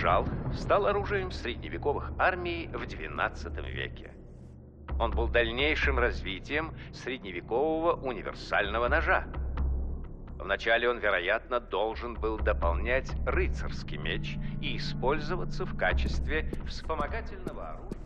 Кинжал стал оружием средневековых армий в XII веке. Он был дальнейшим развитием средневекового универсального ножа. Вначале он, вероятно, должен был дополнять рыцарский меч и использоваться в качестве вспомогательного оружия.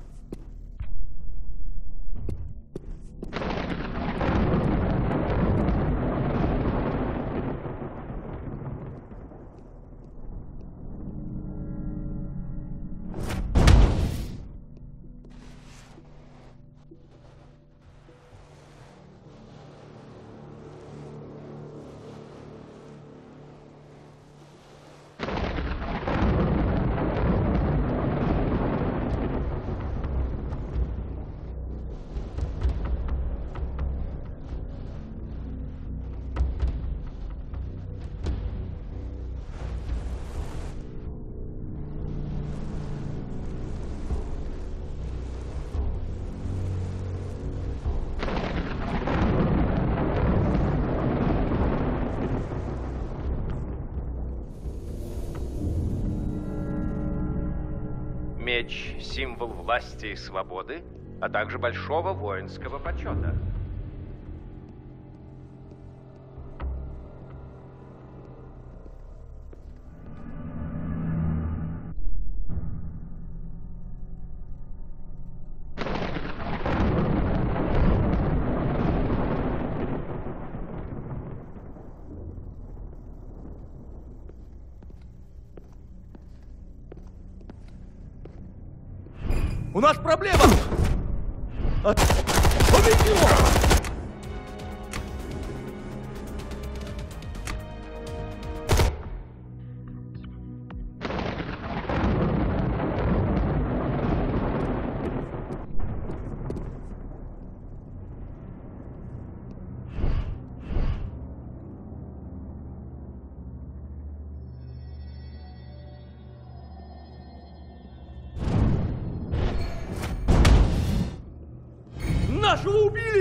Меч – символ власти и свободы, а также большого воинского почета.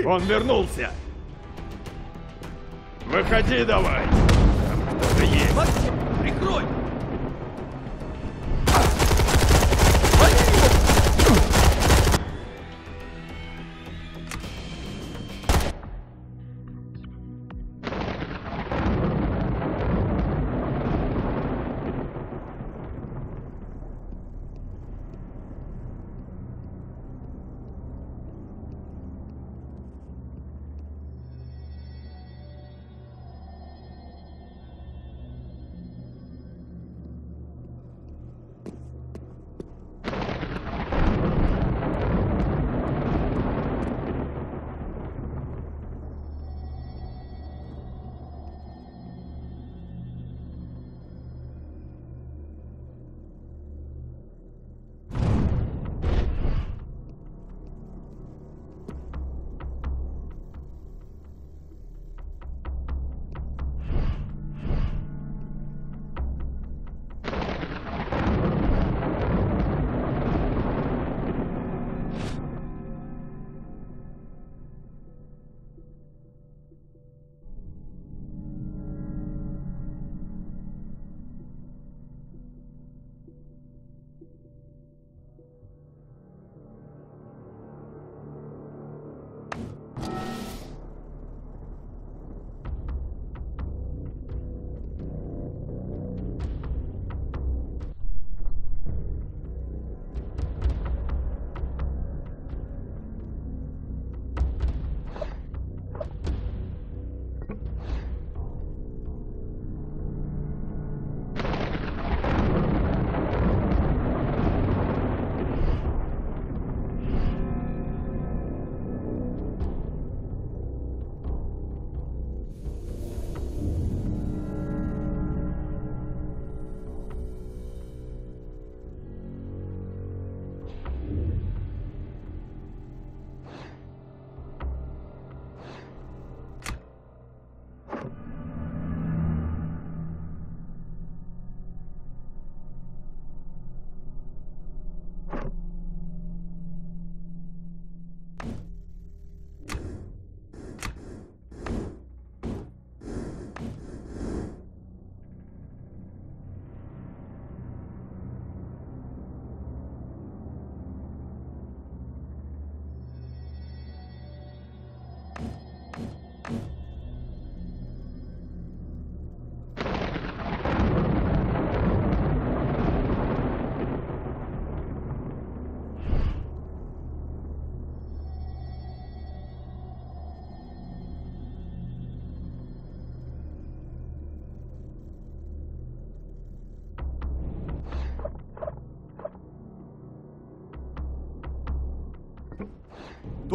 Он вернулся! Выходи давай! Там кто-то есть! Максим, прикрой!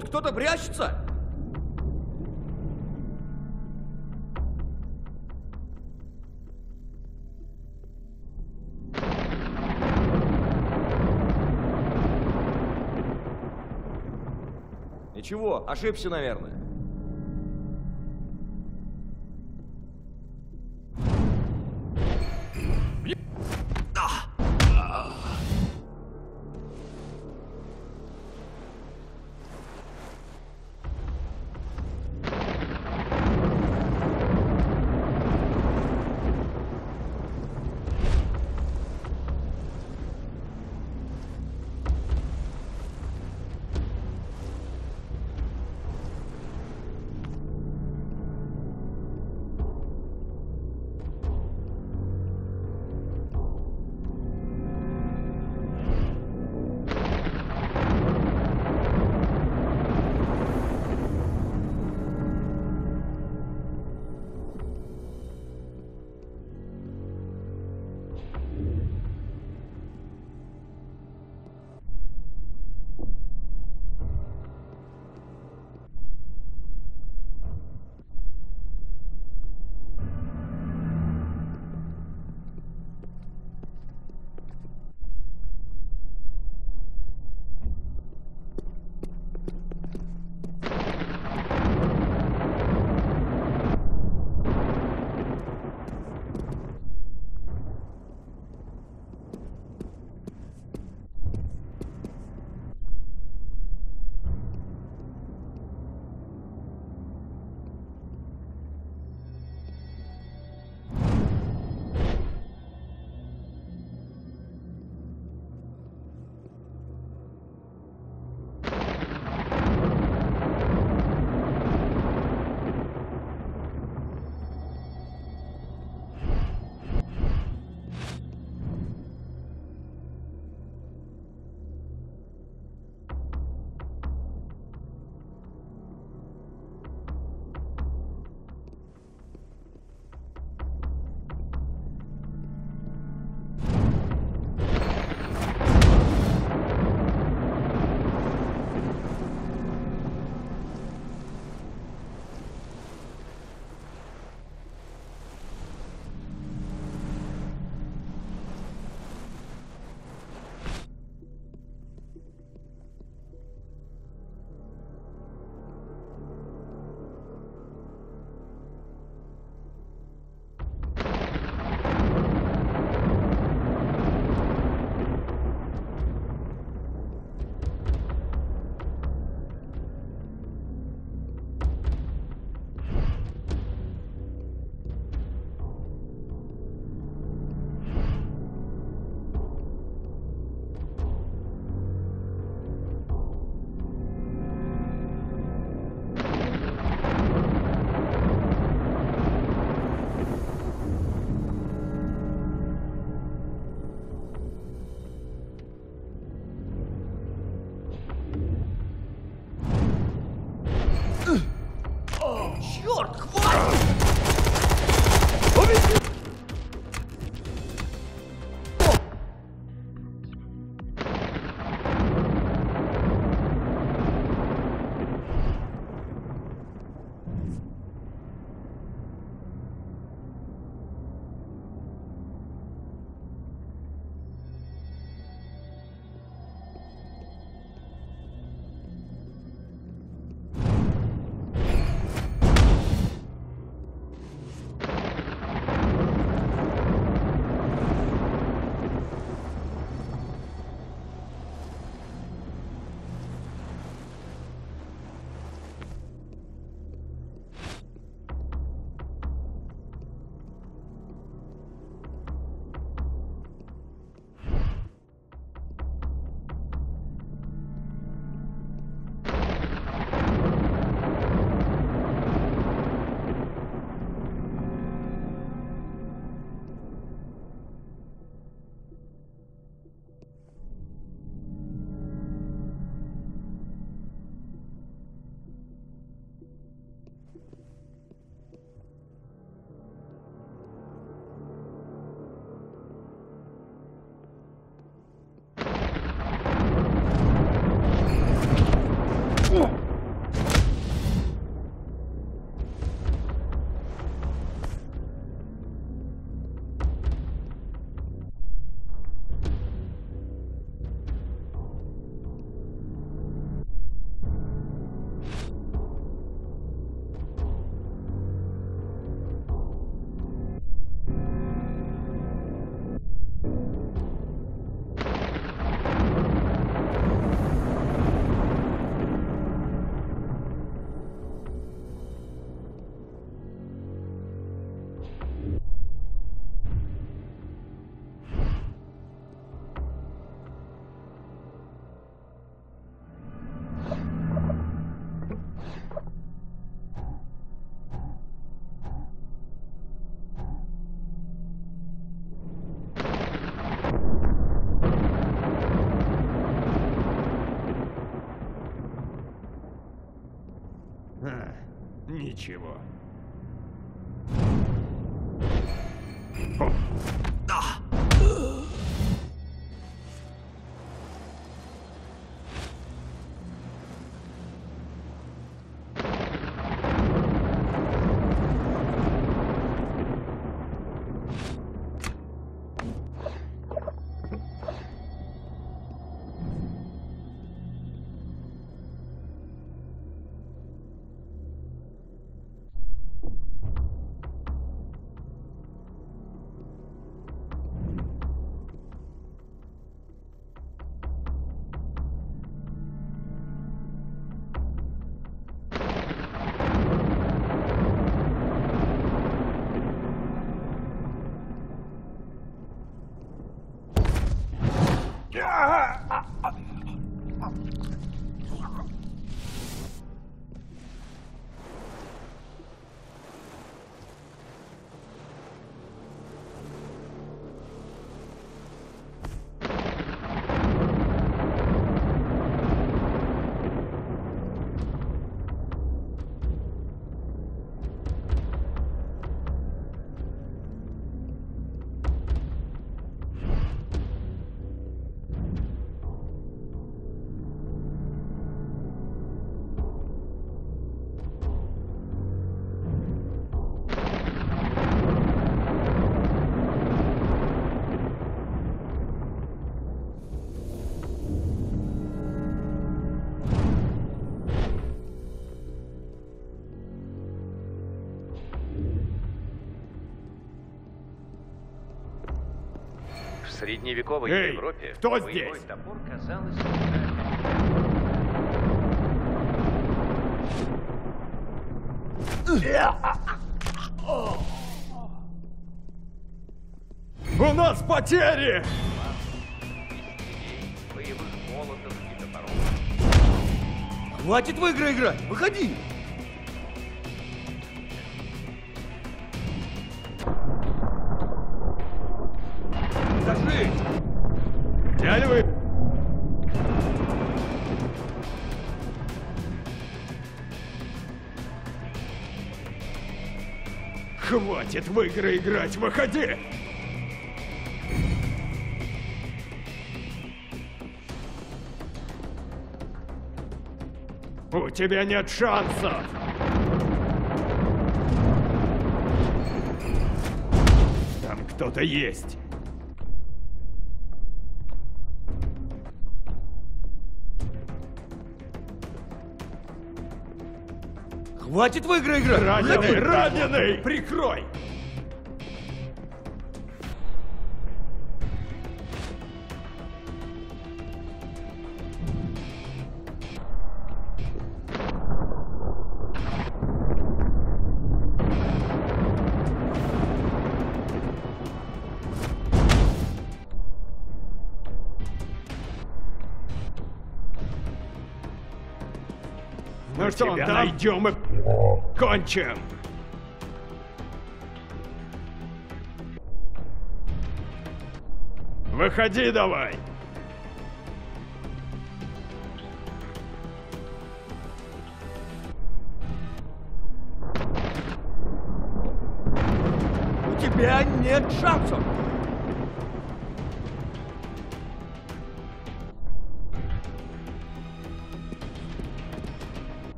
Тут кто-то прячется! Ничего, ошибся, наверное. Ничего. Средневековой Эй, Европе кто здесь? топор казалось... У нас потери! Хватит в игры играть! Выходи! Хватит в игры играть, выходи! У тебя нет шансов! Там кто-то есть. Хватит в игры играть! Раненый, раненый! Прикрой! Ну что, тебя найдем и кончим. Выходи давай. У тебя нет шансов!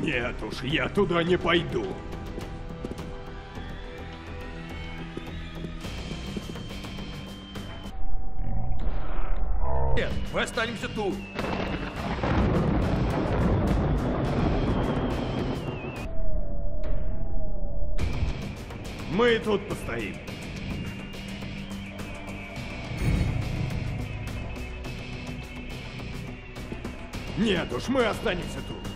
Нет уж, я туда не пойду. Нет, мы останемся тут! Мы тут постоим. Нет уж, мы останемся тут.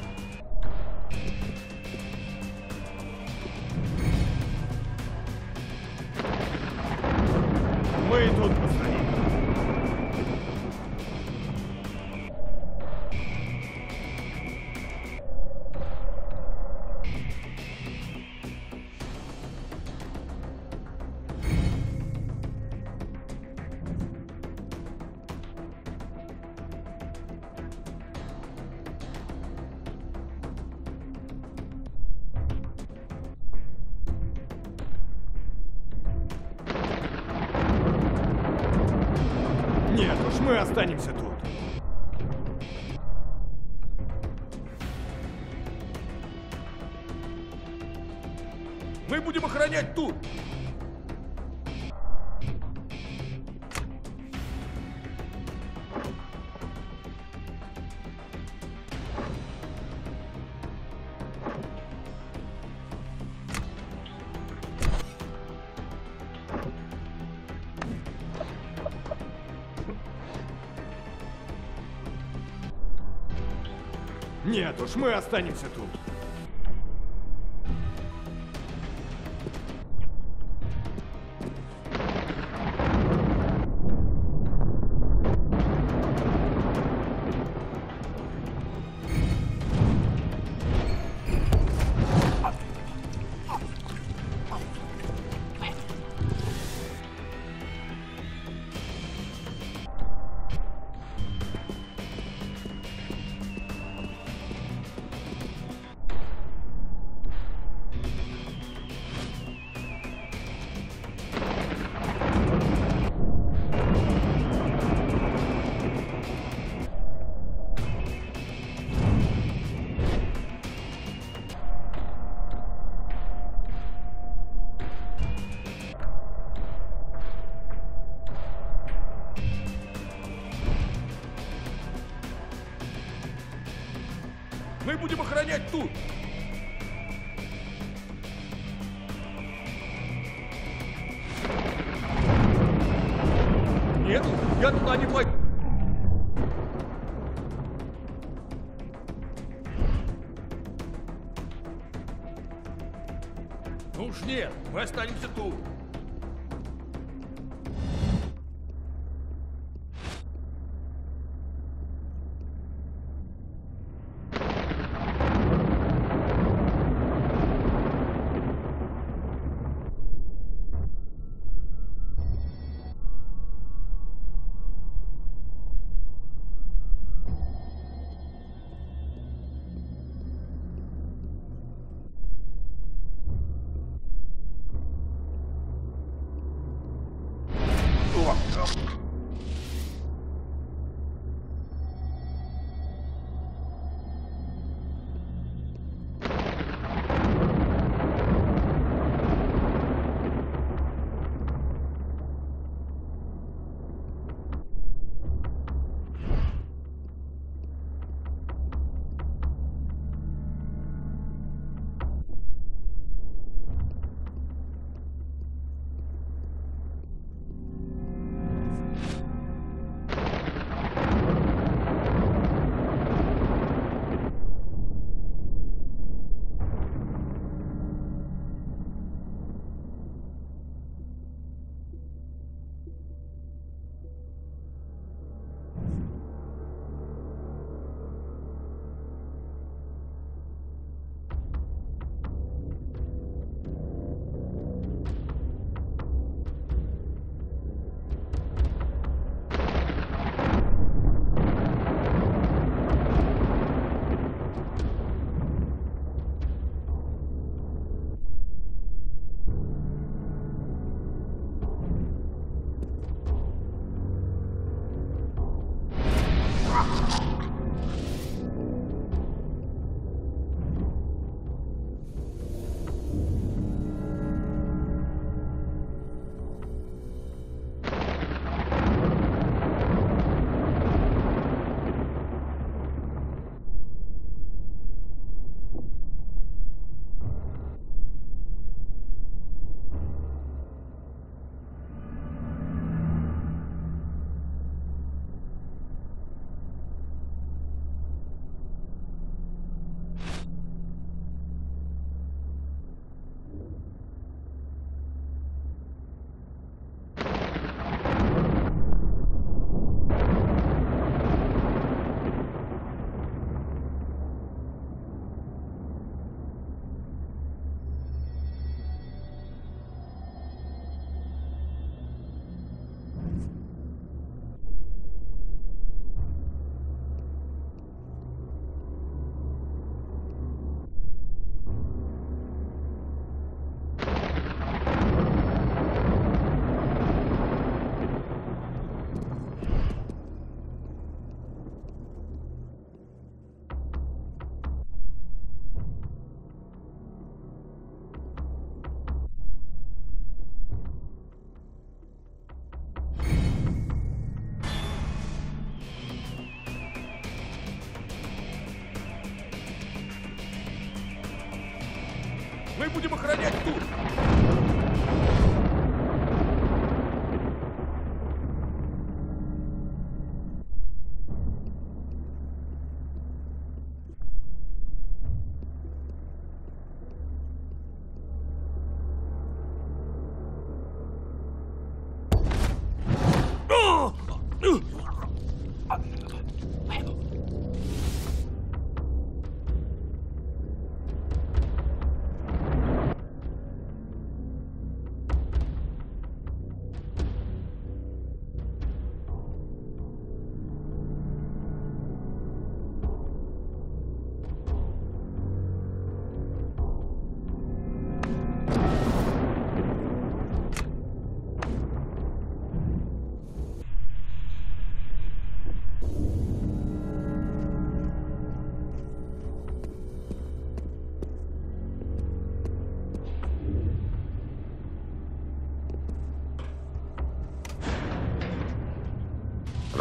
Нет уж, мы останемся тут.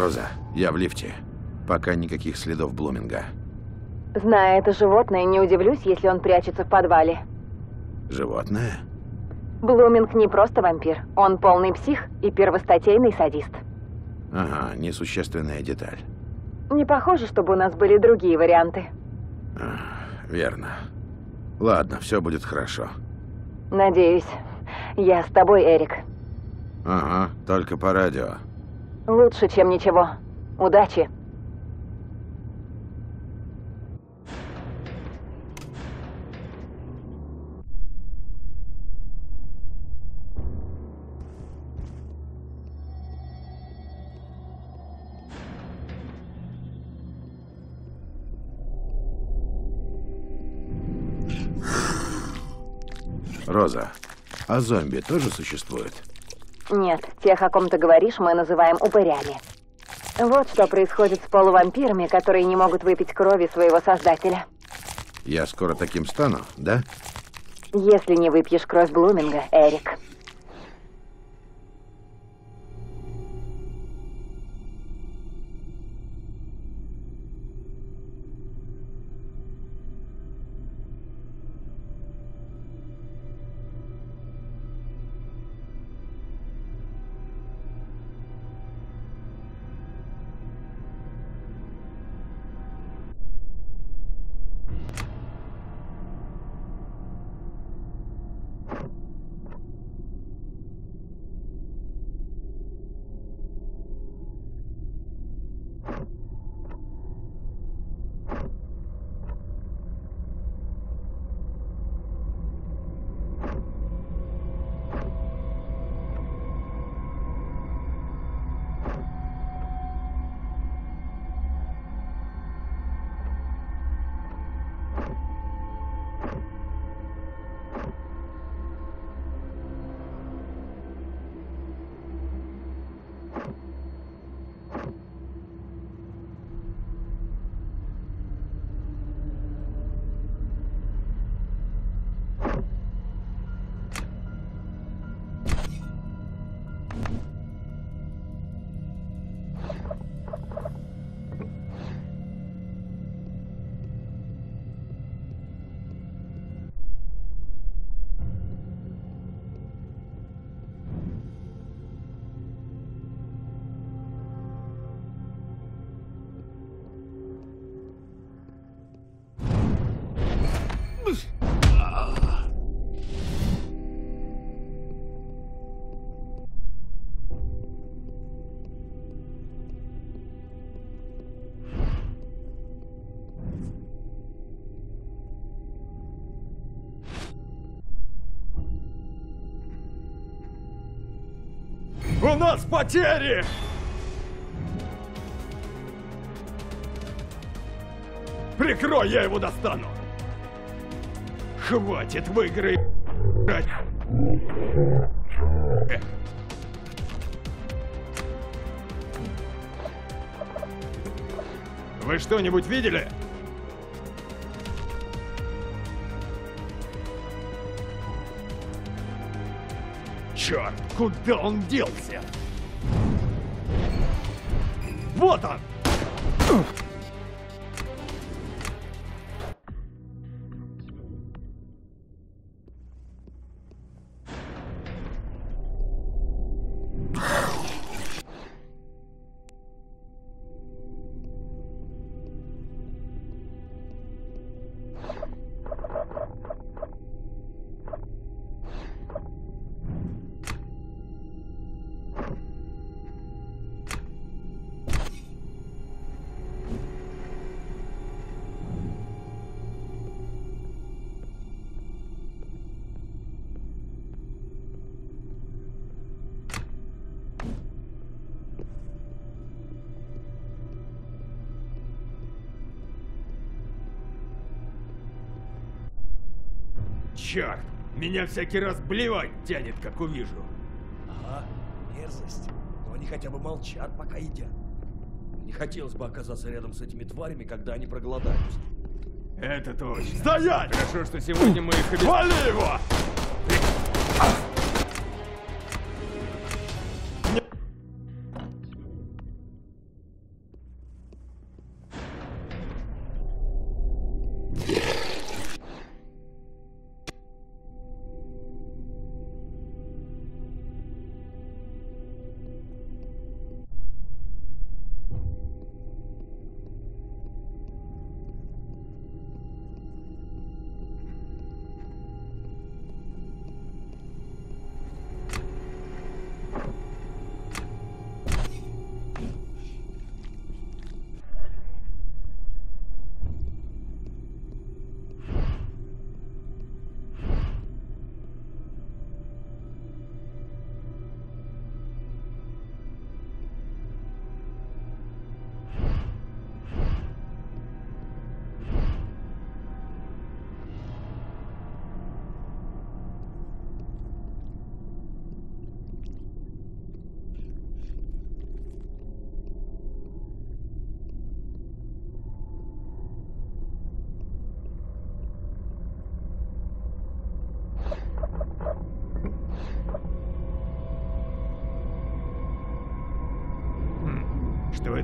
Роза, я в лифте. Пока никаких следов Блуминга. Зная это животное, не удивлюсь, если он прячется в подвале. Животное? Блуминг не просто вампир. Он полный псих и первостатейный садист. Ага, несущественная деталь. Не похоже, чтобы у нас были другие варианты. А, верно. Ладно, все будет хорошо. Надеюсь. Я с тобой, Эрик. Ага, только по радио. Лучше, чем ничего. Удачи. Роза, а зомби тоже существуют? Нет, тех, о ком ты говоришь, мы называем упырями. Вот что происходит с полувампирами, которые не могут выпить крови своего создателя. Я скоро таким стану, да? Если не выпьешь кровь Блуминга, Эрик. У нас потери! Прикрой, я его достану! Хватит в игры играть! Э. Вы что-нибудь видели? Черт, куда он делся? Вот он! Черт! Меня всякий раз блевать тянет, как увижу. Ага, мерзость. Но они хотя бы молчат, пока едят. Не хотелось бы оказаться рядом с этими тварями, когда они проголодаются. Это точно. Стоять! Хорошо, что сегодня мы их. Вали его! Что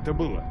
это было?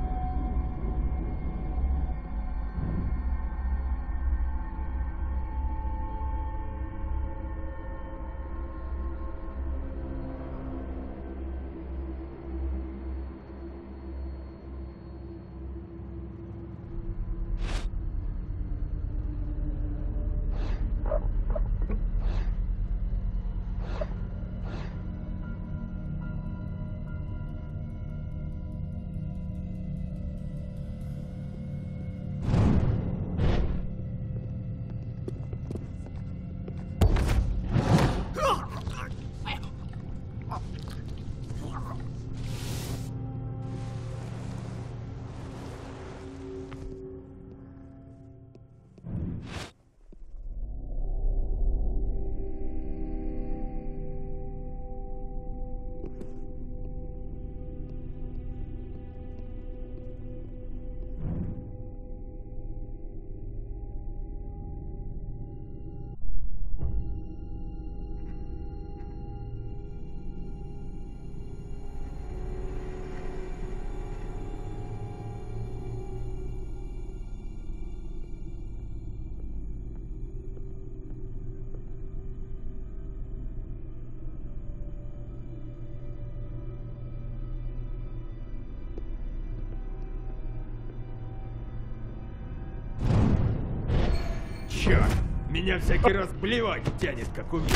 Меня всякий раз блевать тянет, как увижу.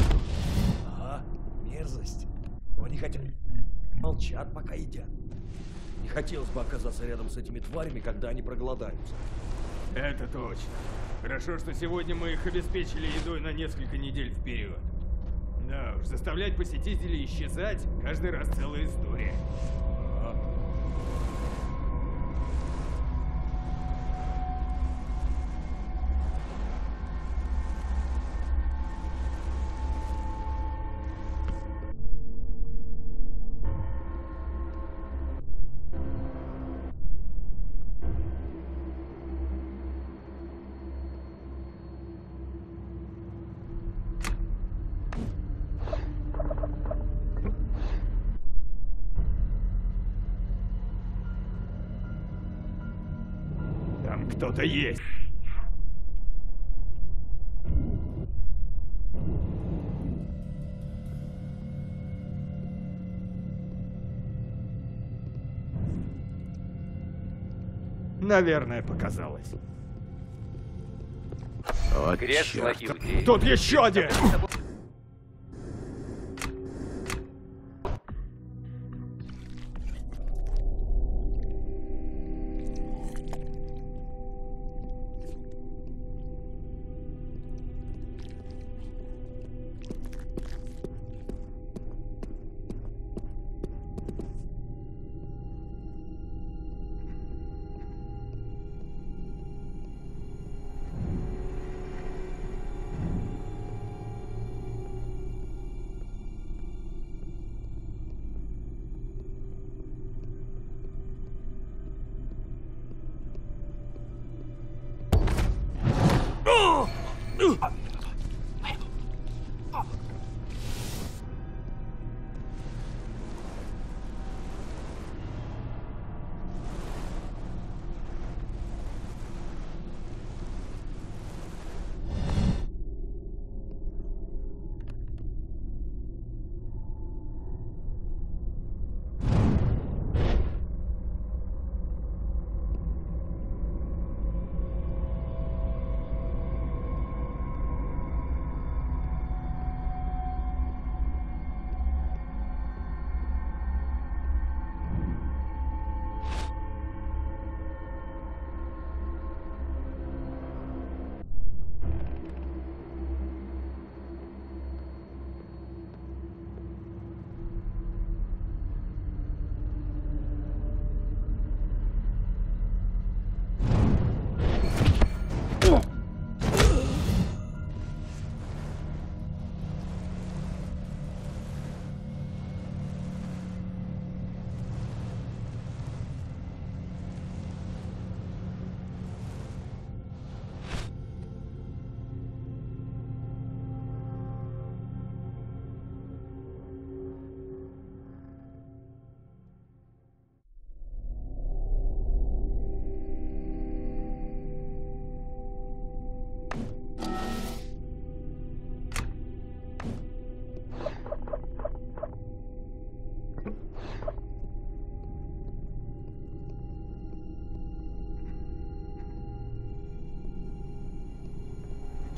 Ага, мерзость. Они хотя бы молчат, пока едят. Не хотелось бы оказаться рядом с этими тварями, когда они проголодаются. Это точно. Хорошо, что сегодня мы их обеспечили едой на несколько недель вперед. Да уж, заставлять посетителей исчезать каждый раз целая история. Кто-то есть. Наверное, показалось. Вот Кресло. Тут еще один!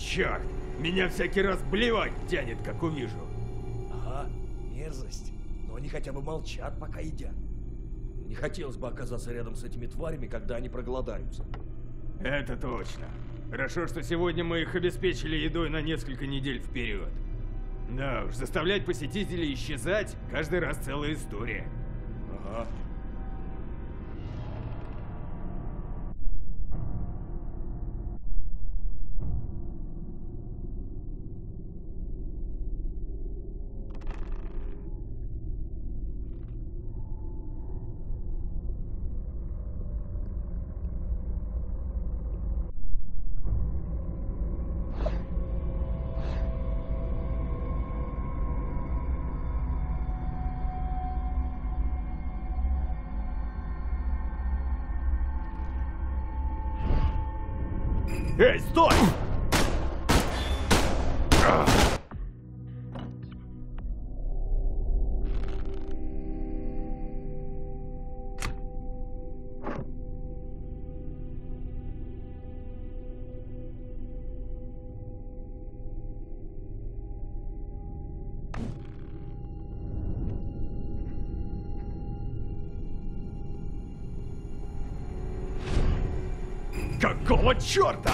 Черт! Меня всякий раз блевать тянет, как увижу. Ага, мерзость. Но они хотя бы молчат, пока едят. Не хотелось бы оказаться рядом с этими тварями, когда они проголодаются. Это точно. Хорошо, что сегодня мы их обеспечили едой на несколько недель вперед. Да уж, заставлять посетителей исчезать каждый раз целая история. Ага. Эй, стой! Какого черта?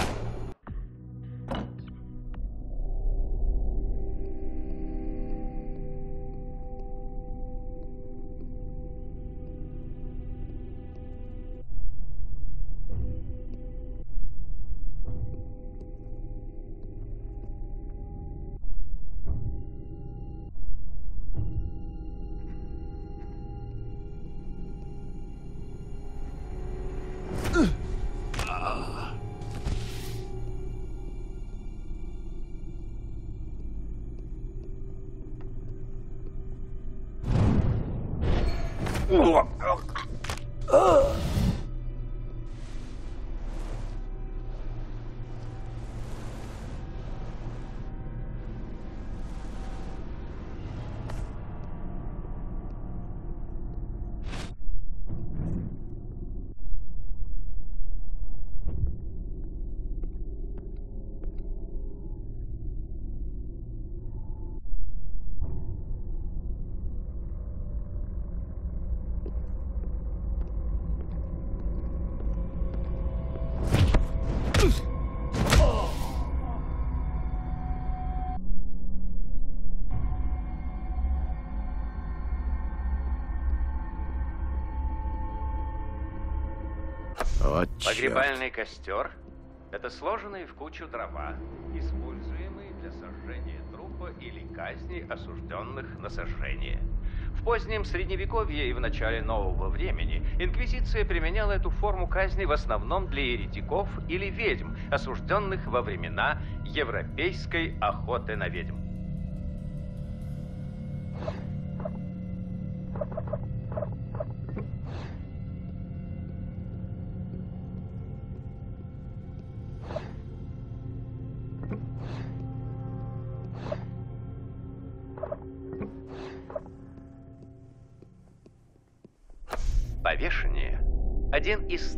Погребальный костер – это сложенные в кучу дрова, используемые для сожжения трупа или казни осужденных на сожжение. В позднем Средневековье и в начале Нового времени Инквизиция применяла эту форму казни в основном для еретиков или ведьм, осужденных во времена европейской охоты на ведьм.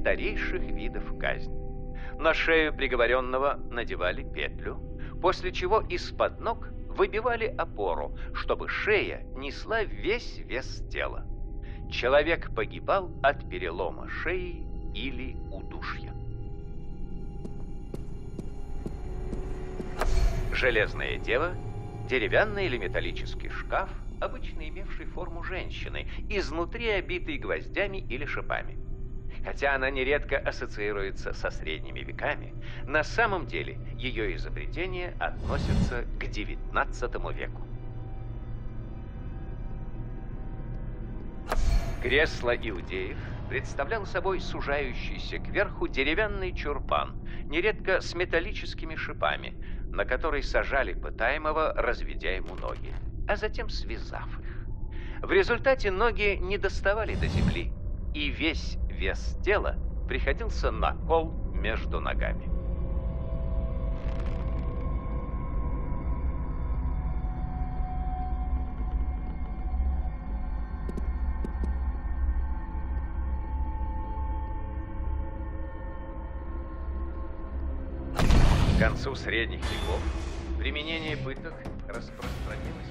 Старейших видов казни. На шею приговоренного надевали петлю, после чего из-под ног выбивали опору, чтобы шея несла весь вес тела. Человек погибал от перелома шеи или удушья. Железное дева – деревянный или металлический шкаф, обычно имевший форму женщины, изнутри обитый гвоздями или шипами. Хотя она нередко ассоциируется со средними веками, на самом деле ее изобретение относится к XIX веку. Кресло иудеев представлял собой сужающийся кверху деревянный чурбан, нередко с металлическими шипами, на который сажали пытаемого, разведя ему ноги, а затем связав их. В результате ноги не доставали до земли, и весь вес тела приходился на кол между ногами. К концу средних веков применение пыток распространилось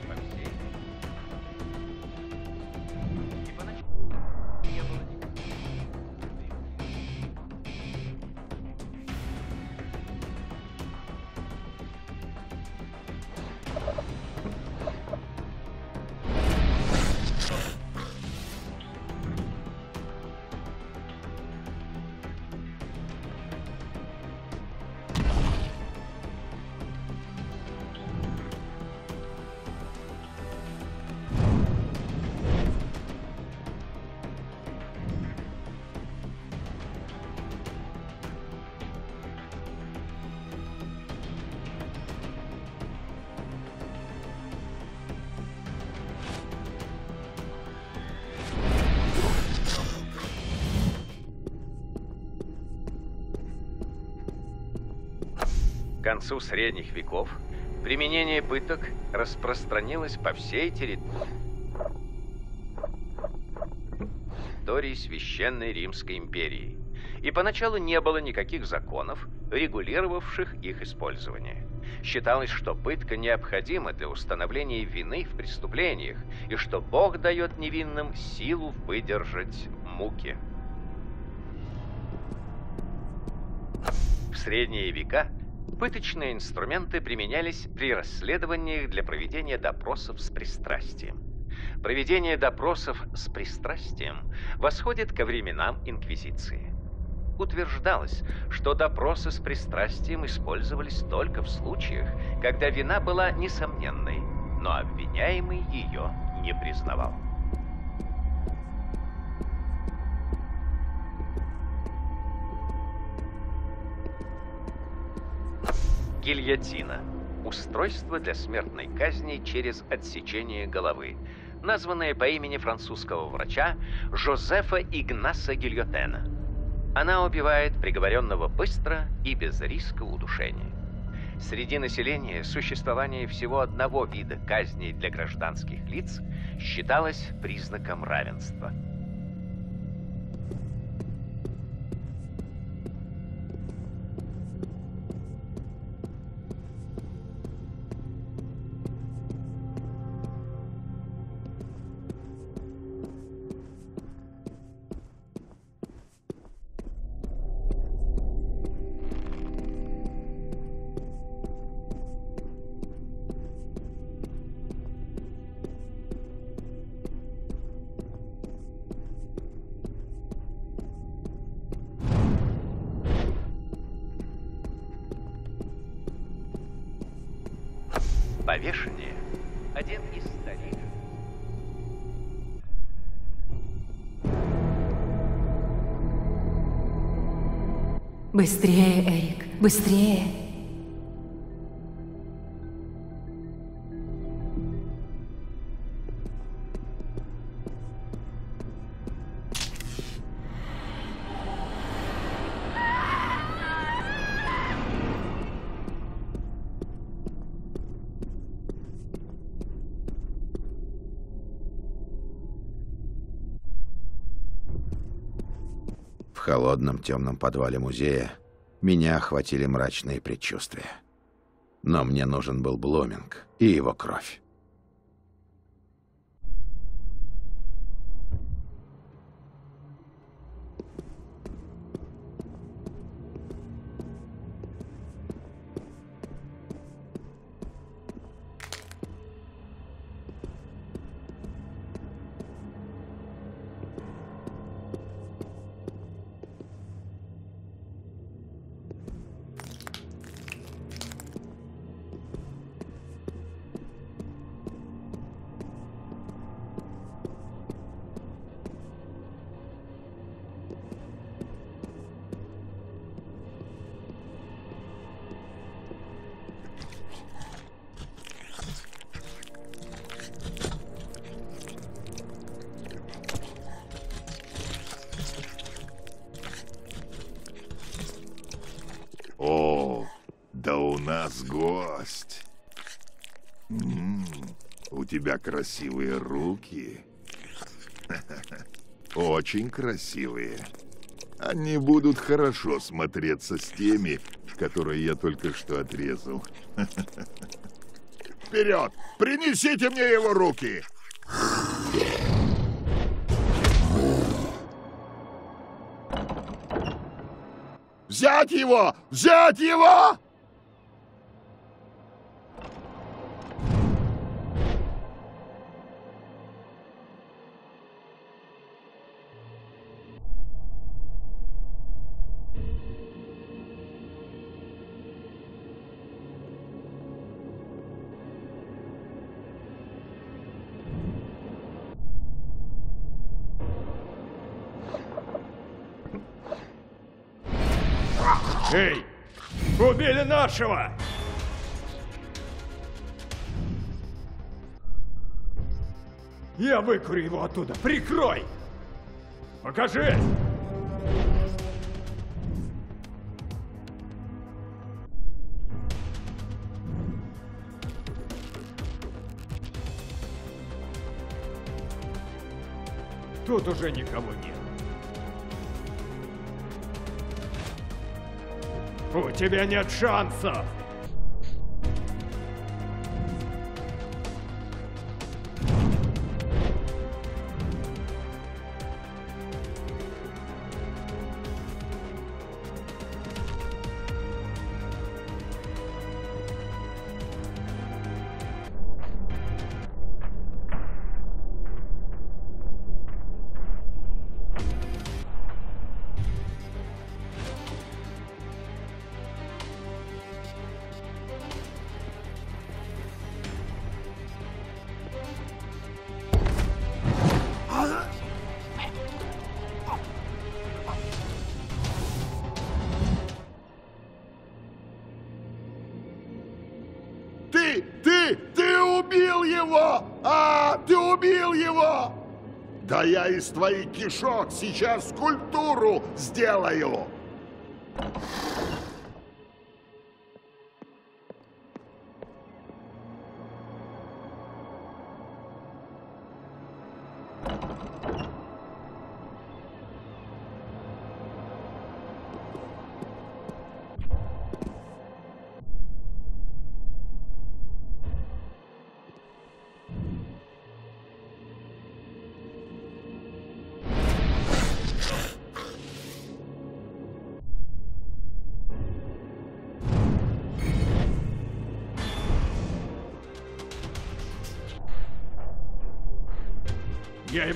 концу средних веков применение пыток распространилось по всей территории Священной Римской империи. И поначалу не было никаких законов, регулировавших их использование. Считалось, что пытка необходима для установления вины в преступлениях, и что Бог дает невинным силу выдержать муки. В средние века пыточные инструменты применялись при расследованиях для проведения допросов с пристрастием. Проведение допросов с пристрастием восходит ко временам Инквизиции. Утверждалось, что допросы с пристрастием использовались только в случаях, когда вина была несомненной, но обвиняемый ее не признавал. Гильотина. Устройство для смертной казни через отсечение головы, названное по имени французского врача Жозефа Игнаса Гильотена. Она убивает приговоренного быстро и без риска удушения. Среди населения существование всего одного вида казней для гражданских лиц считалось признаком равенства – Повешение – один из старейших. Быстрее, Эрик, быстрее. Холодном темном подвале музея меня охватили мрачные предчувствия. Но мне нужен был Блуминг и его кровь. Нас гость. М, у тебя красивые руки. Очень красивые. Они будут хорошо смотреться с теми, которое я только что отрезал. Вперед! Принесите мне его руки! Взять его! Взять его! Нашего! Я выкурю его оттуда! Прикрой! Покажи! Тут уже никого нет. У тебя нет шансов! Из твоих кишок сейчас скульптуру сделаю!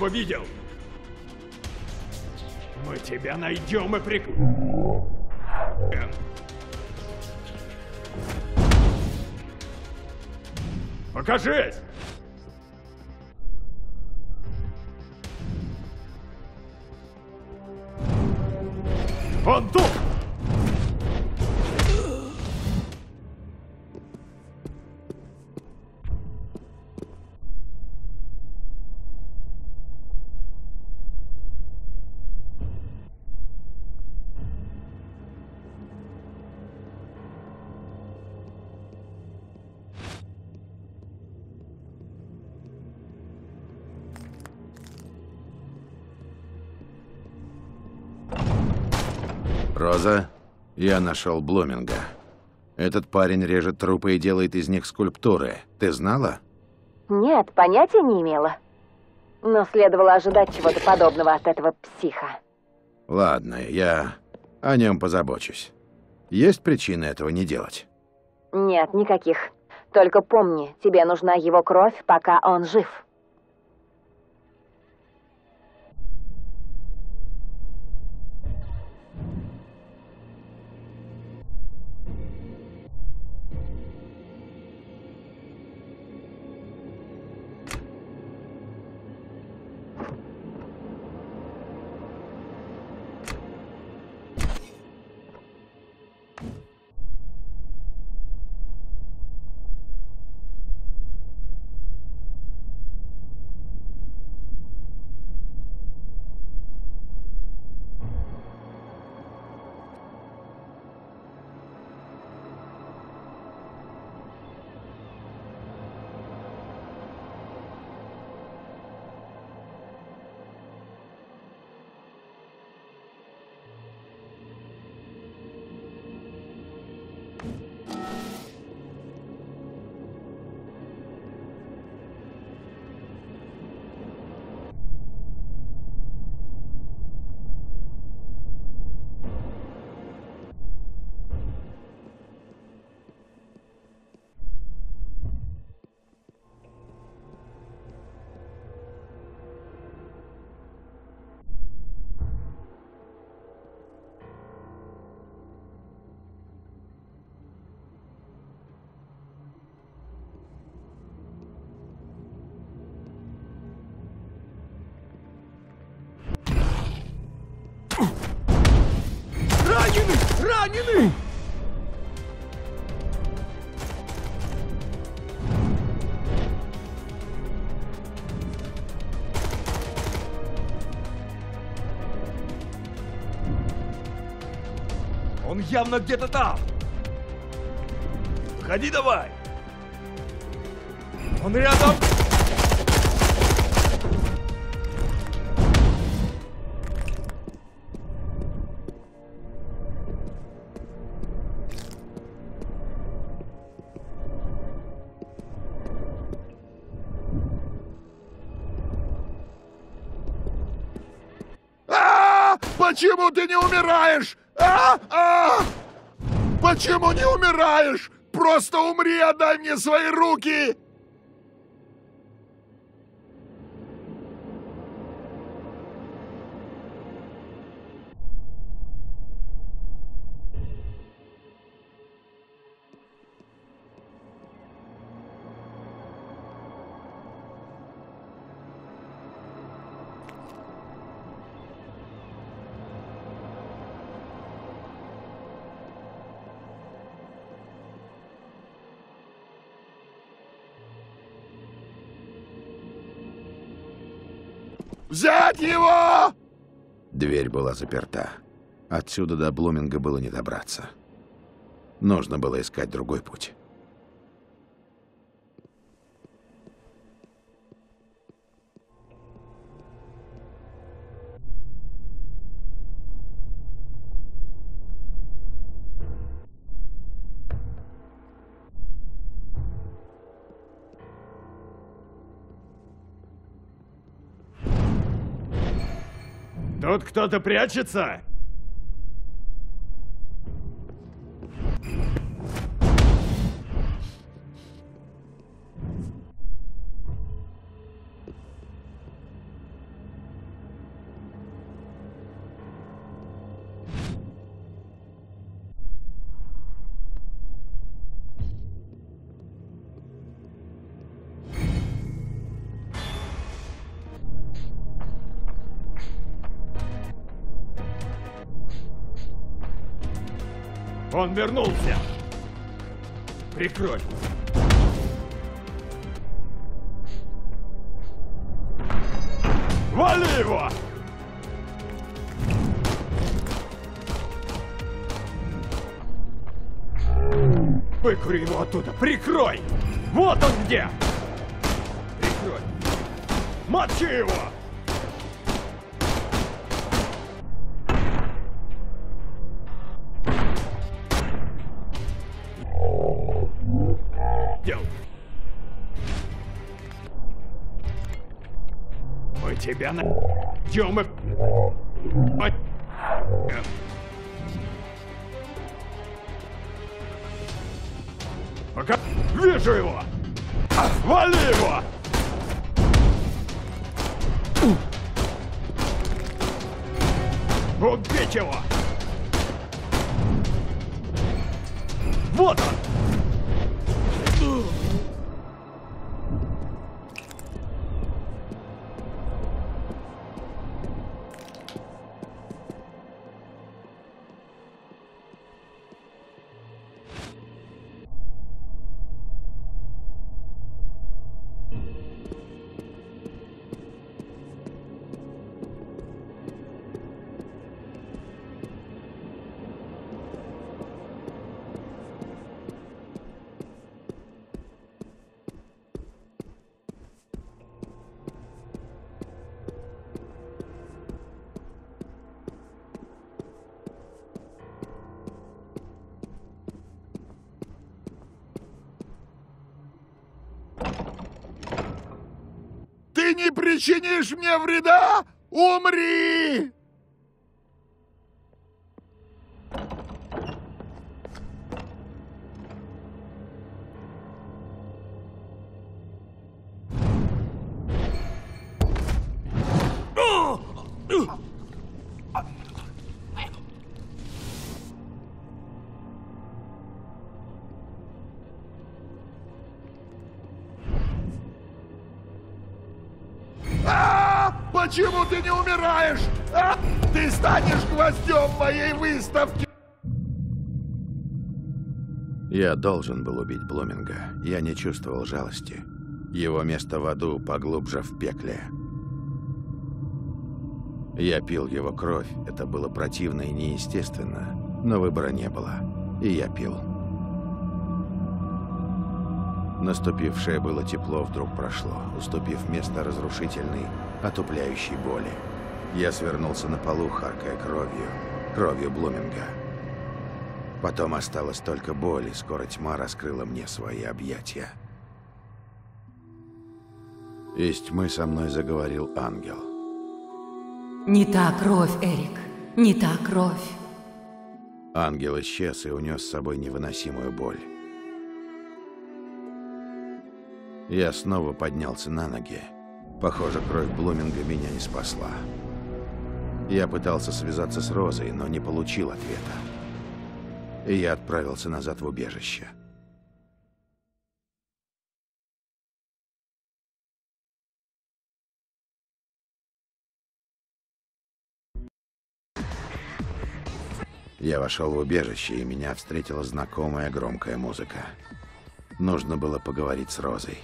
Его видел! Мы тебя найдем и прик... Эм. Покажись! Он тут! Роза, я нашел Блуминга. Этот парень режет трупы и делает из них скульптуры. Ты знала? Нет, понятия не имела. Но следовало ожидать чего-то подобного от этого психа. Ладно, я о нем позабочусь. Есть причины этого не делать? Нет, никаких. Только помни, тебе нужна его кровь, пока он жив. Он явно где-то там. Выходи давай. Он рядом. Ты не умираешь? А! А! Почему не умираешь? Просто умри, отдай мне свои руки! Взять его! Дверь была заперта. Отсюда до Блуминга было не добраться. Нужно было искать другой путь. Тут кто-то прячется? Вернулся! Прикрой! Вали его! Выкури его оттуда! Прикрой! Вот он где! Прикрой! Мочи его! Тебя найдем и... Ой. Пока... Вижу его! Вали его! Убить его! Вот он! Причинишь мне вреда? Умри! Почему ты не умираешь? А! Ты станешь гвоздем моей выставки! Я должен был убить Блуминга. Я не чувствовал жалости. Его место в аду поглубже в пекле. Я пил его кровь. Это было противно и неестественно. Но выбора не было. И я пил. Наступившее было тепло вдруг прошло, уступив место разрушительной, отупляющей боли. Я свернулся на полу, харкая кровью. Кровью Блуминга. Потом осталась только боль, и скоро тьма раскрыла мне свои объятия. Из тьмы со мной заговорил ангел. Не та кровь, Эрик. Не та кровь. Ангел исчез и унес с собой невыносимую боль. Я снова поднялся на ноги. Похоже, кровь Блуминга меня не спасла. Я пытался связаться с Розой, но не получил ответа. И я отправился назад в убежище. Я вошел в убежище, и меня встретила знакомая громкая музыка. Нужно было поговорить с Розой.